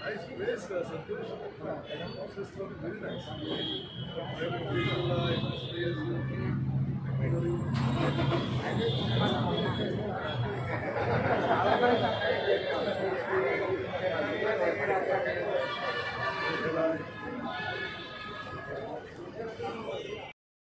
nice place, uh, Santosh. Office was very nice. People,